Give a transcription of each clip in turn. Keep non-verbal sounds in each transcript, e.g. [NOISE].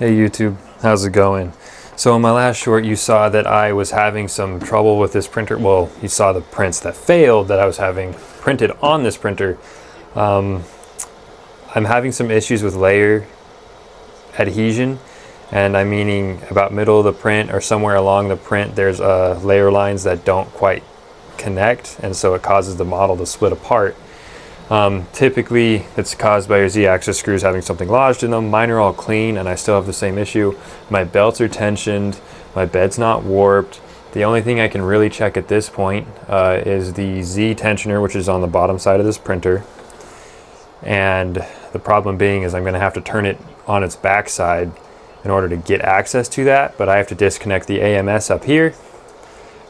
Hey YouTube, how's it going? So in my last short you saw that I was having some trouble with this printer. Well, you saw the prints that failed that I was having printed on this printer. Um, I'm having some issues with layer adhesion and I'm meaning about middle of the print or somewhere along the print there's uh, layer lines that don't quite connect and so it causes the model to split apart. Um, typically, it's caused by your Z-axis screws having something lodged in them. Mine are all clean, and I still have the same issue. My belts are tensioned. My bed's not warped. The only thing I can really check at this point uh, is the Z tensioner, which is on the bottom side of this printer. And the problem being is I'm going to have to turn it on its backside in order to get access to that, but I have to disconnect the AMS up here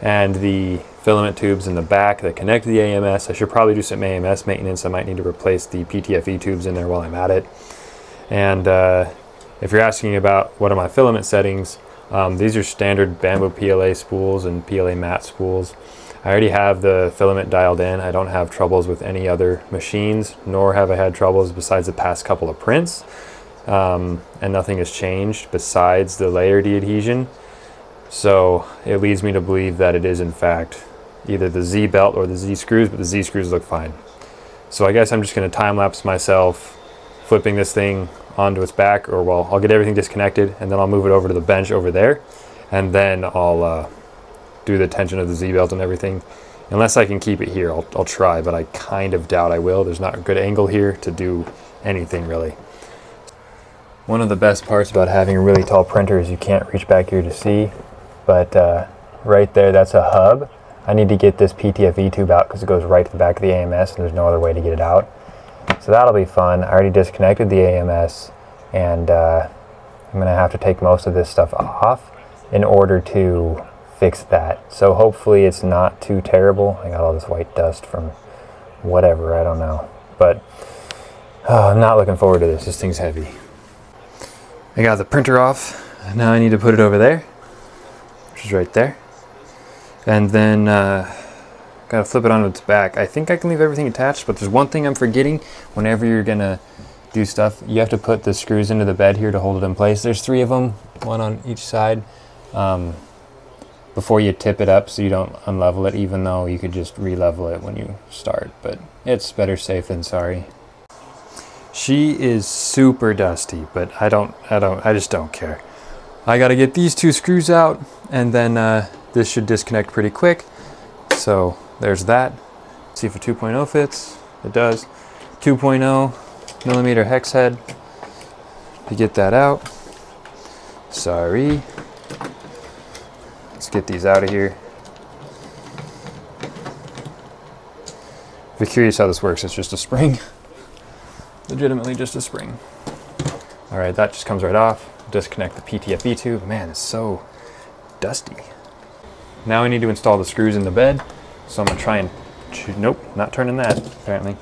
and the filament tubes in the back that connect to the AMS. I should probably do some AMS maintenance. I might need to replace the PTFE tubes in there while I'm at it. And uh, if you're asking about what are my filament settings, um, these are standard Bambu PLA spools and PLA matte spools. I already have the filament dialed in. I don't have troubles with any other machines, nor have I had troubles besides the past couple of prints. Um, and nothing has changed besides the layer de-adhesion. So it leads me to believe that it is in fact either the Z belt or the Z screws, but the Z screws look fine. So I guess I'm just going to time lapse myself flipping this thing onto its back or well I'll get everything disconnected and then I'll move it over to the bench over there and then I'll uh, do the tension of the Z belt and everything. Unless I can keep it here, I'll, I'll try, but I kind of doubt I will. There's not a good angle here to do anything really. One of the best parts about having a really tall printer is you can't reach back here to see, but uh, right there, that's a hub I need to get this PTFE tube out because it goes right to the back of the AMS and there's no other way to get it out. So that'll be fun. I already disconnected the AMS and uh, I'm going to have to take most of this stuff off in order to fix that. So hopefully it's not too terrible. I got all this white dust from whatever, I don't know. But oh, I'm not looking forward to this. This thing's heavy. I got the printer off. Now I need to put it over there, which is right there and then uh, gotta flip it onto its back. I think I can leave everything attached, but there's one thing I'm forgetting. Whenever you're gonna do stuff, you have to put the screws into the bed here to hold it in place. There's three of them, one on each side, um, before you tip it up so you don't unlevel it, even though you could just re-level it when you start, but it's better safe than sorry. She is super dusty, but I don't, I don't, I just don't care. I gotta get these two screws out and then uh, this should disconnect pretty quick. So there's that. see if a 2.0 fits. It does. 2.0 millimeter hex head to get that out. Sorry. Let's get these out of here. If you're curious how this works, it's just a spring. [LAUGHS] Legitimately just a spring. All right, that just comes right off. Disconnect the PTFE tube. Man, it's so dusty. Now I need to install the screws in the bed. So I'm gonna try and, nope, not turning that apparently.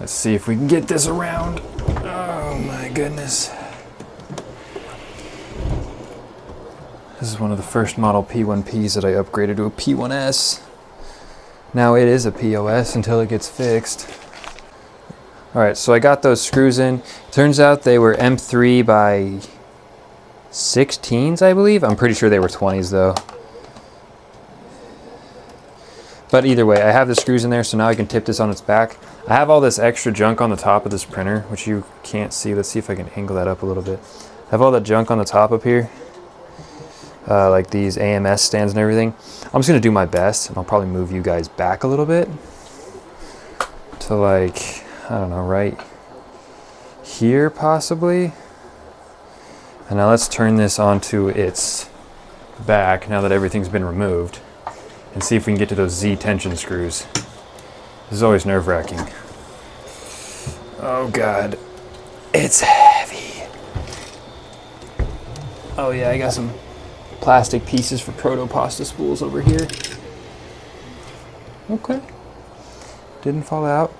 Let's see if we can get this around. Oh my goodness. This is one of the first model P1Ps that I upgraded to a P1S. Now it is a POS until it gets fixed. All right, so I got those screws in. Turns out they were M3 by 16s, I believe. I'm pretty sure they were 20s though. But either way, I have the screws in there, so now I can tip this on its back. I have all this extra junk on the top of this printer, which you can't see. Let's see if I can angle that up a little bit. I have all that junk on the top up here, uh, like these AMS stands and everything. I'm just gonna do my best, and I'll probably move you guys back a little bit to like I don't know, right here possibly. And now let's turn this onto its back now that everything's been removed and see if we can get to those Z tension screws. This is always nerve wracking. Oh God, it's heavy. Oh yeah, I got some plastic pieces for Proto-pasta spools over here. Okay, didn't fall out.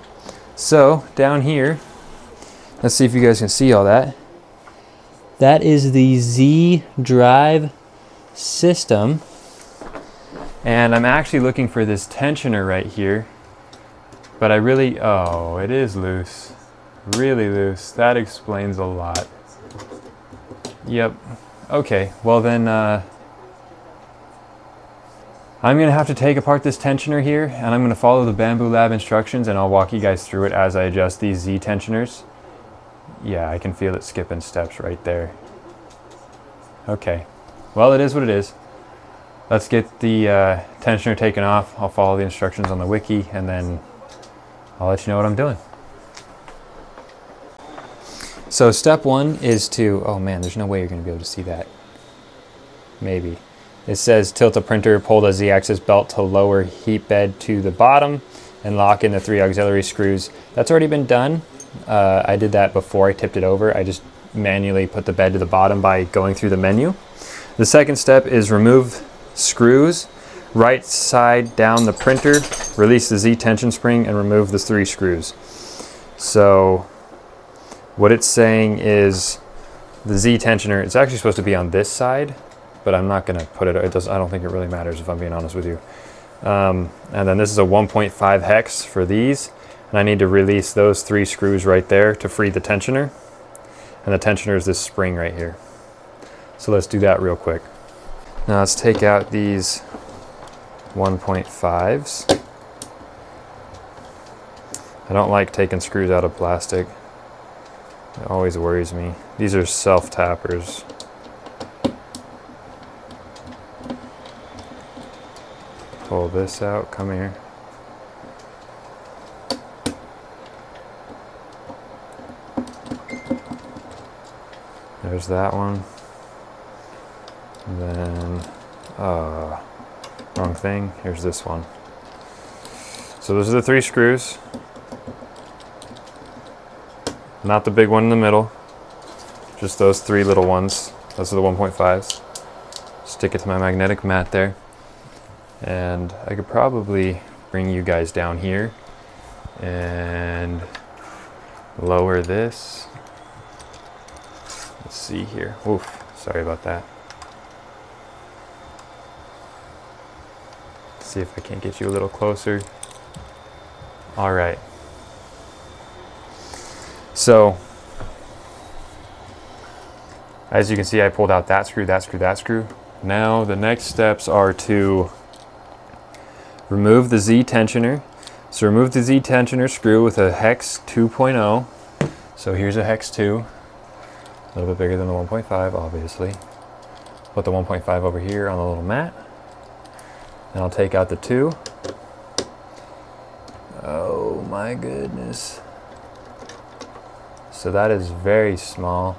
So down here, let's see if you guys can see all that. That is the Z drive system. And I'm actually looking for this tensioner right here. But I really, oh, it is loose. Really loose. That explains a lot. Yep. Okay, well then, uh, I'm gonna have to take apart this tensioner here and I'm gonna follow the Bambu Lab instructions and I'll walk you guys through it as I adjust these Z tensioners. Yeah, I can feel it skipping steps right there. Okay, well it is what it is. Let's get the uh, tensioner taken off. I'll follow the instructions on the wiki and then I'll let you know what I'm doing. So step one is to, oh man, there's no way you're gonna be able to see that. Maybe. It says tilt the printer, pull the Z-axis belt to lower heat bed to the bottom and lock in the three auxiliary screws. That's already been done. Uh, I did that before I tipped it over. I just manually put the bed to the bottom by going through the menu. The second step is remove screws, right side down the printer, release the Z tension spring and remove the three screws. So what it's saying is the Z tensioner, it's actually supposed to be on this side, but I'm not gonna put it, it does, I don't think it really matters if I'm being honest with you. Um, and then this is a 1.5 hex for these. And I need to release those three screws right there to free the tensioner. And the tensioner is this spring right here. So let's do that real quick. Now let's take out these 1.5s. I don't like taking screws out of plastic. It always worries me. These are self-tappers. Pull this out, come here. There's that one. And then, uh, wrong thing. Here's this one. So those are the three screws. Not the big one in the middle. Just those three little ones. Those are the 1.5s. Stick it to my magnetic mat there. And I could probably bring you guys down here and lower this. Let's see here. Oof, sorry about that. see if I can't get you a little closer. All right. So, as you can see, I pulled out that screw, that screw, that screw. Now the next steps are to remove the Z tensioner. So remove the Z tensioner screw with a hex 2.0. So here's a hex 2, a little bit bigger than the 1.5, obviously. Put the 1.5 over here on the little mat. And I'll take out the 2. Oh my goodness. So that is very small.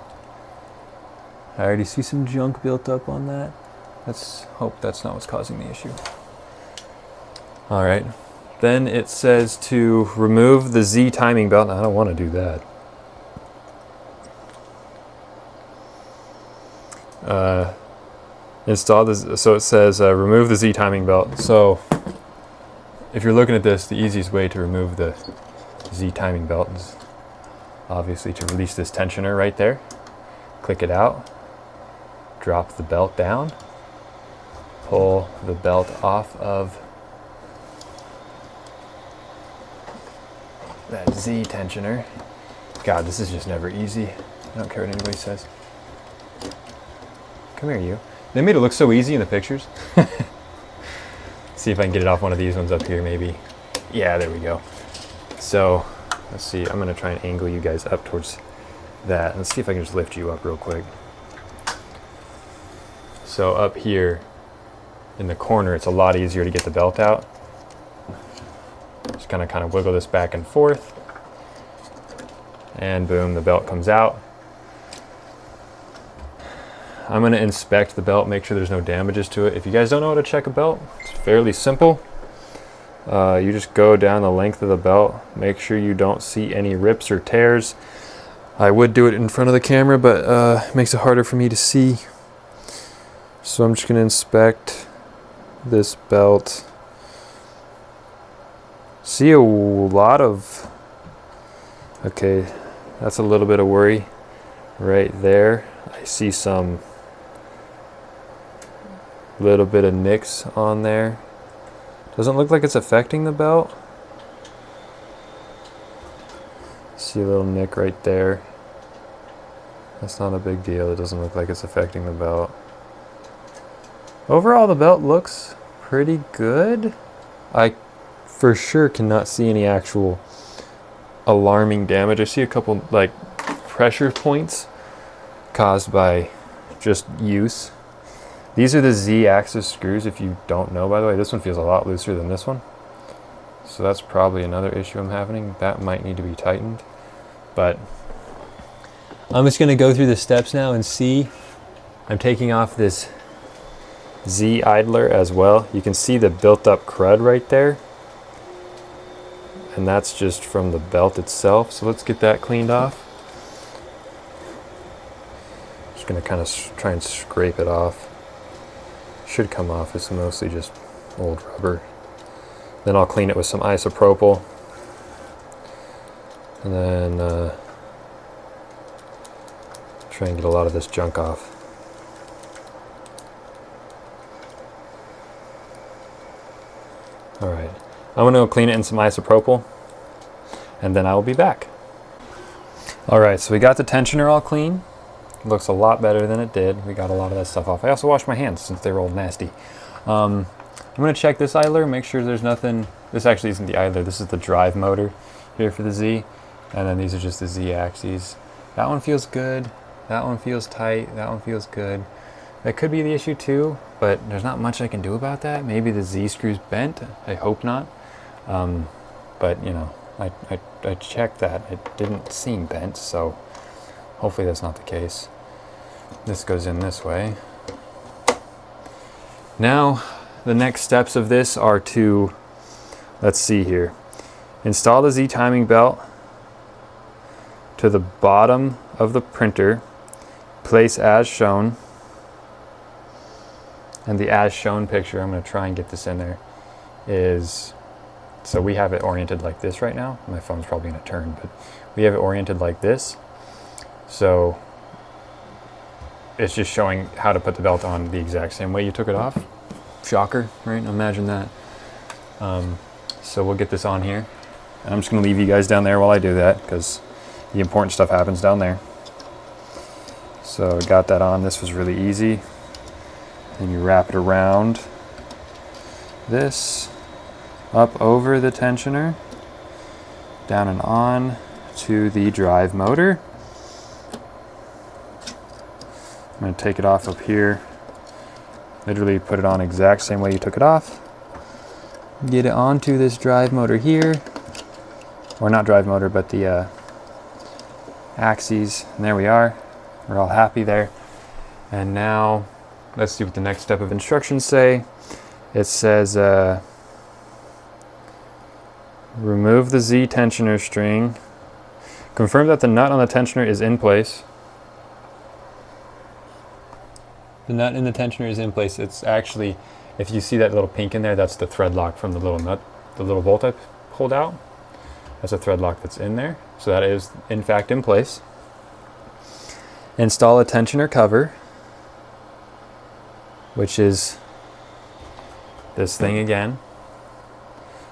I already see some junk built up on that. Let's hope that's not what's causing the issue. All right. Then it says to remove the Z timing belt. I don't want to do that. Uh, install this. So it says uh, remove the Z timing belt. So if you're looking at this, the easiest way to remove the Z timing belt is obviously to release this tensioner right there. Click it out. Drop the belt down. Pull the belt off of that Z tensioner. God, this is just never easy. I don't care what anybody says. Come here, you. They made it look so easy in the pictures. [LAUGHS] see if I can get it off one of these ones up here, maybe. Yeah, there we go. So, let's see. I'm going to try and angle you guys up towards that. Let's see if I can just lift you up real quick. So up here in the corner, it's a lot easier to get the belt out. Just kind of kind of wiggle this back and forth. And boom, the belt comes out. I'm going to inspect the belt, make sure there's no damages to it. If you guys don't know how to check a belt, it's fairly simple. Uh, you just go down the length of the belt, make sure you don't see any rips or tears. I would do it in front of the camera, but uh, it makes it harder for me to see. So I'm just going to inspect this belt see a lot of okay that's a little bit of worry right there I see some little bit of nicks on there Doesn't look like it's affecting the belt. See a little nick right there. That's not a big deal. It doesn't look like it's affecting the belt. Overall, the belt looks pretty good. I for sure cannot see any actual alarming damage. I see a couple like pressure points caused by just use. These are the Z-axis screws if you don't know by the way. This one feels a lot looser than this one. So that's probably another issue I'm having. That might need to be tightened. But I'm just going to go through the steps now and see. I'm taking off this Z idler as well. You can see the built up crud right there. And that's just from the belt itself. So let's get that cleaned off. Just going to kind of try and scrape it off. Should come off. It's mostly just old rubber. Then I'll clean it with some isopropyl. And then uh, try and get a lot of this junk off. Alright, I'm to go clean it in some isopropyl and then I will be back. Alright, so we got the tensioner all clean. It looks a lot better than it did. We got a lot of that stuff off. I also washed my hands since they were all nasty. Um, I'm to check this idler, make sure there's nothing. This actually isn't the idler, this is the drive motor here for the Z. And then these are just the Z axes. That one feels good. That one feels tight. That one feels good. That could be the issue too, but there's not much I can do about that. Maybe the Z screw's bent. I hope not. Um, but you know, I, I, I checked that. It didn't seem bent, so hopefully that's not the case. This goes in this way. Now, the next steps of this are to, let's see here, install the Z timing belt to the bottom of the printer, place as shown, and the as shown picture, I'm to try and get this in there, is, so we have it oriented like this right now. My phone's probably going to turn, but we have it oriented like this. So it's just showing how to put the belt on the exact same way you took it off. Shocker, right? Imagine that. Um, so we'll get this on here. And I'm just going to leave you guys down there while I do that because the important stuff happens down there. So got that on. This was really easy. Then you wrap it around this, up over the tensioner, down and on to the drive motor. I'm going to take it off up here. Literally put it on exact same way you took it off. Get it onto this drive motor here. Or not drive motor, but the uh, axes. And there we are. We're all happy there. And now let's see what the next step of instructions say. It says uh, remove the Z tensioner string. Confirm that the nut on the tensioner is in place. The nut in the tensioner is in place. It's actually, if you see that little pink in there, that's the thread lock from the little nut, the little bolt I pulled out. That's a thread lock that's in there. So that is in fact in place. Install a tensioner cover, which is this thing again.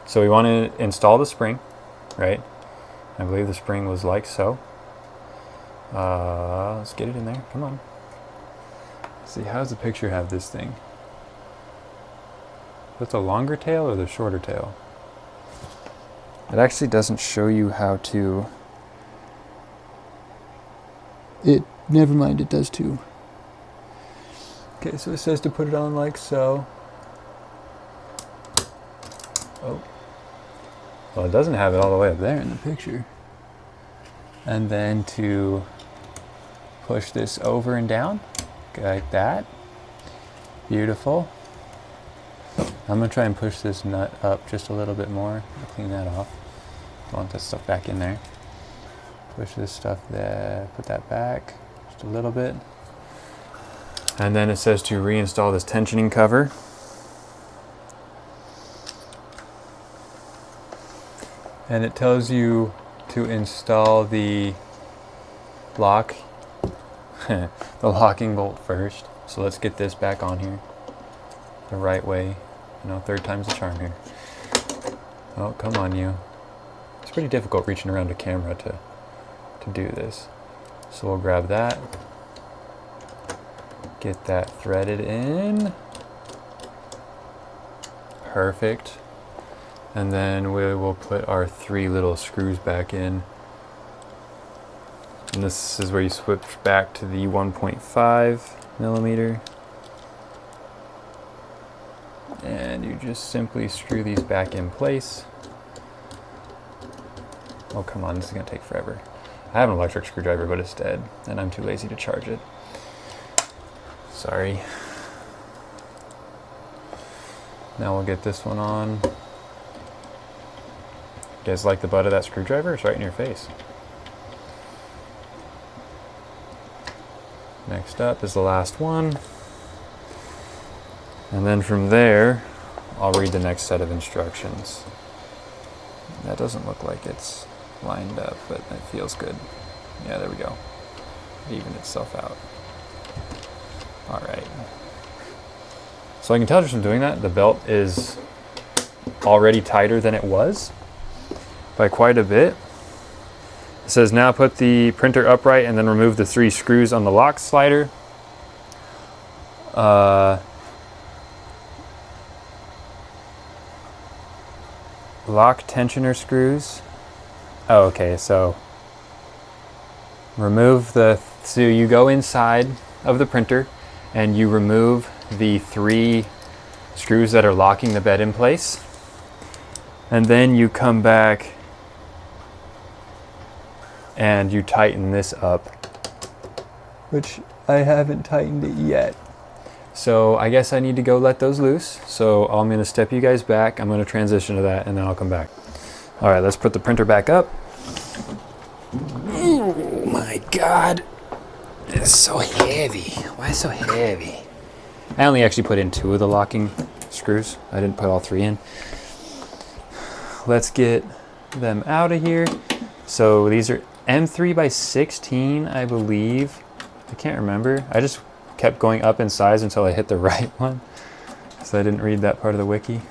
So we want to install the spring, right? I believe the spring was like so. Uh, let's get it in there. Come on. Let's see, how does the picture have this thing? That's a longer tail or the shorter tail? It actually doesn't show you how to. It Never mind, it does too. Okay, so it says to put it on like so. Oh. Well, it doesn't have it all the way up there in the picture. And then to push this over and down, like that. Beautiful. I'm gonna try and push this nut up just a little bit more. Clean that off. I want that stuff back in there. Push this stuff there, put that back just a little bit. And then it says to reinstall this tensioning cover. And it tells you to install the lock, [LAUGHS] the locking bolt first. So let's get this back on here the right way. You know, third time's the charm here. Oh, come on you. It's pretty difficult reaching around a camera to, to do this. So we'll grab that. Get that threaded in. Perfect. And then we will put our three little screws back in. And this is where you switch back to the 1.5 millimeter. And you just simply screw these back in place. Oh, come on, this is gonna take forever. I have an electric screwdriver, but it's dead, and I'm too lazy to charge it. Sorry. Now we'll get this one on. You guys like the butt of that screwdriver? It's right in your face. Next up is the last one. And then from there, I'll read the next set of instructions. That doesn't look like it's lined up, but it feels good. Yeah, there we go. It evened itself out. All right. So I can tell just from doing that, the belt is already tighter than it was by quite a bit. It says now put the printer upright and then remove the three screws on the lock slider. Uh, lock tensioner screws. Oh, okay, so remove the, so you go inside of the printer and you remove the three screws that are locking the bed in place. And then you come back and you tighten this up, which I haven't tightened it yet. So I guess I need to go let those loose. So I'm gonna step you guys back. I'm gonna transition to that and then I'll come back. All right, let's put the printer back up. Oh my God. It's so heavy. Why so heavy? I only actually put in two of the locking screws. I didn't put all three in. Let's get them out of here. So these are M3 by 16, I believe. I can't remember. I just kept going up in size until I hit the [LAUGHS] right one. So I didn't read that part of the wiki.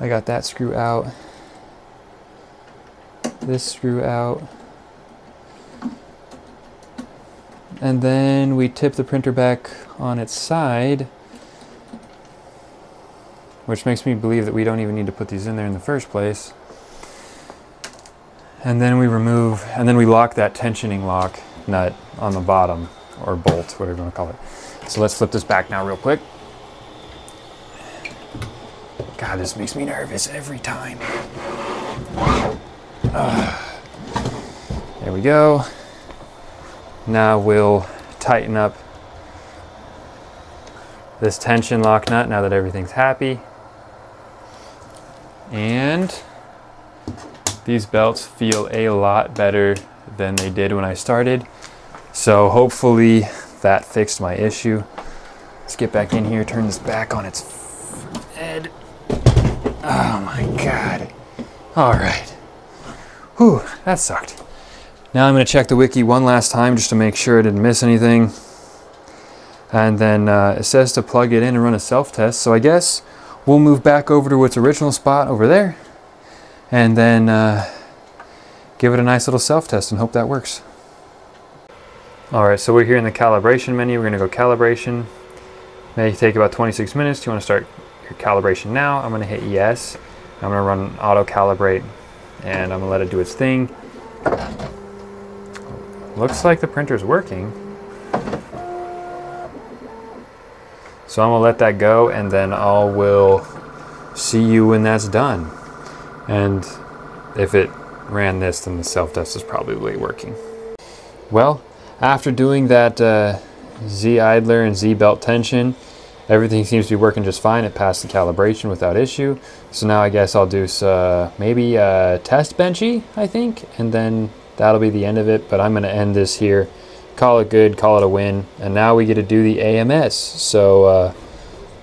I got that screw out. This screw out. And then we tip the printer back on its side, which makes me believe that we don't even need to put these in there in the first place. And then we remove, and then we lock that tensioning lock nut on the bottom, or bolt, whatever you want to call it. So let's flip this back now real quick. God, this makes me nervous every time. Uh, there we go. Now we'll tighten up this tension lock nut now that everything's happy. And these belts feel a lot better than they did when I started. So hopefully that fixed my issue. Let's get back in here, turn this back on its head. Oh my God. All right. Whew, that sucked. Now I'm to check the wiki one last time just to make sure I didn't miss anything. And then uh, it says to plug it in and run a self-test. So I guess we'll move back over to its original spot over there. And then uh, give it a nice little self-test and hope that works. All right, so we're here in the calibration menu. We're going to go calibration. May take about 26 minutes. Do you want to start your calibration now? I'm going to hit yes. I'm to run auto calibrate and I'm to let it do its thing. Looks like the printer's working. So I'm gonna let that go and then I will see you when that's done. And if it ran this, then the self-test is probably working. Well, after doing that uh, Z idler and Z belt tension, everything seems to be working just fine. It passed the calibration without issue. So now I guess I'll do uh, maybe a test benchy, I think, and then that'll be the end of it. But I'm going to end this here, call it good, call it a win. And now we get to do the AMS. So uh,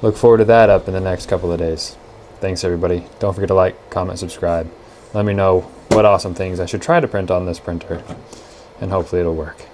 look forward to that up in the next couple of days. Thanks, everybody. Don't forget to like, comment, subscribe. Let me know what awesome things I should try to print on this printer. And hopefully it'll work.